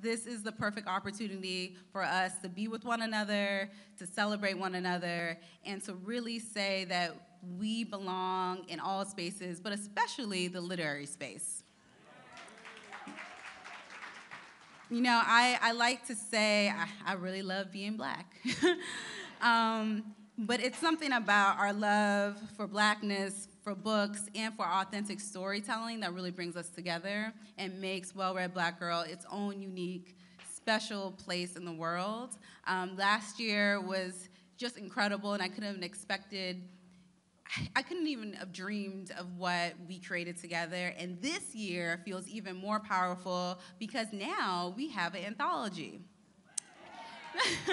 this is the perfect opportunity for us to be with one another, to celebrate one another, and to really say that we belong in all spaces, but especially the literary space. You know, I, I like to say I, I really love being black. um, but it's something about our love for blackness, for books, and for authentic storytelling that really brings us together and makes Well Read Black Girl its own unique, special place in the world. Um, last year was just incredible, and I couldn't have expected I couldn't even have dreamed of what we created together. And this year feels even more powerful because now we have an anthology.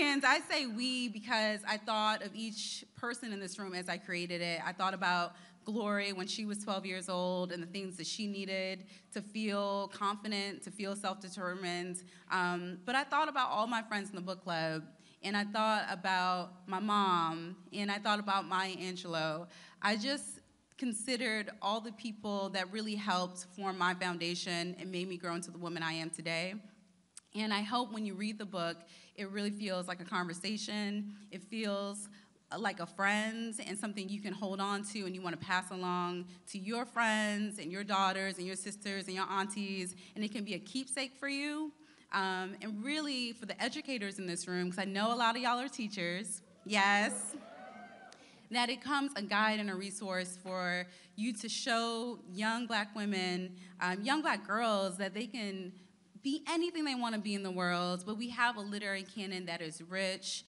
I say we because I thought of each person in this room as I created it. I thought about Glory when she was 12 years old and the things that she needed to feel confident, to feel self determined. Um, but I thought about all my friends in the book club and I thought about my mom, and I thought about Maya Angelou. I just considered all the people that really helped form my foundation and made me grow into the woman I am today. And I hope when you read the book, it really feels like a conversation. It feels like a friend and something you can hold on to and you want to pass along to your friends and your daughters and your sisters and your aunties. And it can be a keepsake for you um, and really, for the educators in this room, because I know a lot of y'all are teachers, yes, that it comes a guide and a resource for you to show young black women, um, young black girls, that they can be anything they want to be in the world, but we have a literary canon that is rich